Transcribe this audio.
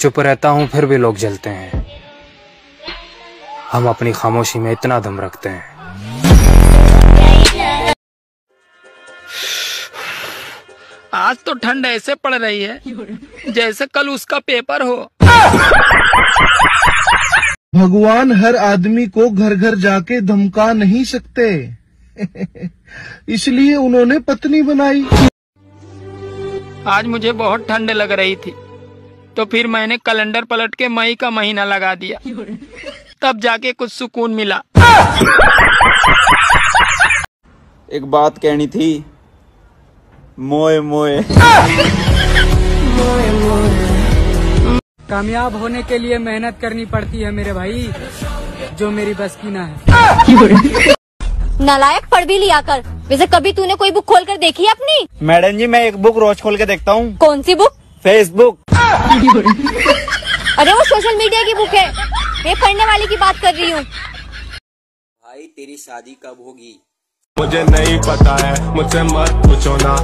चुप रहता हूँ फिर भी लोग जलते हैं। हम अपनी खामोशी में इतना दम रखते हैं। आज तो ठंड ऐसे पड़ रही है जैसे कल उसका पेपर हो। भगवान हर आदमी को घर घर जाके धमका नहीं सकते। इसलिए उन्होंने पत्नी बनाई। आज मुझे बहुत ठंड लग रही थी। तो फिर मैंने कैलेंडर पलट के मई का महीना लगा दिया। तब जाके कुछ सुकून मिला। एक बात कहनी थी मोए मोए। कामयाब होने के लिए मेहनत करनी पड़ती है मेरे भाई जो मेरी बस की ना है। नालायक पढ़ भी लिया कर। वैसे कभी तूने कोई बुक खोल कर देखी है अपनी? मैडम जी मैं एक बुक रोज खोल के देखता हूँ। कौन सी बुक फेसबुक अरे वो सोशल मीडिया की बुक है। मैं पढ़ने वाले की बात कर रही हूँ। भाई तेरी शादी कब होगी? मुझे नहीं पता है मुझसे मत पूछो ना।